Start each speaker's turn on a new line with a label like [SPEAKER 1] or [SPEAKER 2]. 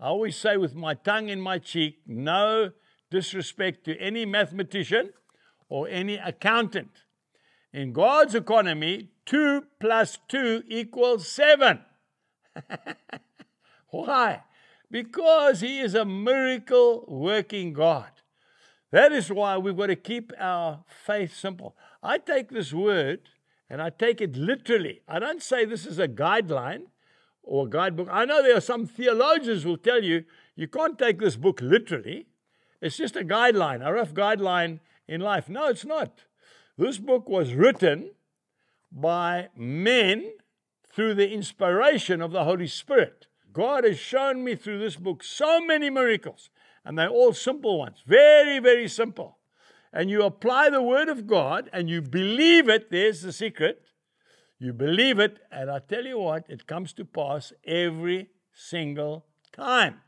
[SPEAKER 1] I always say with my tongue in my cheek, no disrespect to any mathematician or any accountant. In God's economy, 2 plus 2 equals 7. Why? Because He is a miracle working God. That is why we've got to keep our faith simple. I take this word and I take it literally. I don't say this is a guideline or a guidebook. I know there are some theologians will tell you you can't take this book literally. It's just a guideline, a rough guideline in life. No, it's not. This book was written by men through the inspiration of the Holy Spirit. God has shown me through this book so many miracles, and they're all simple ones. Very, very simple. And you apply the Word of God and you believe it, there's the secret. You believe it, and I tell you what, it comes to pass every single time.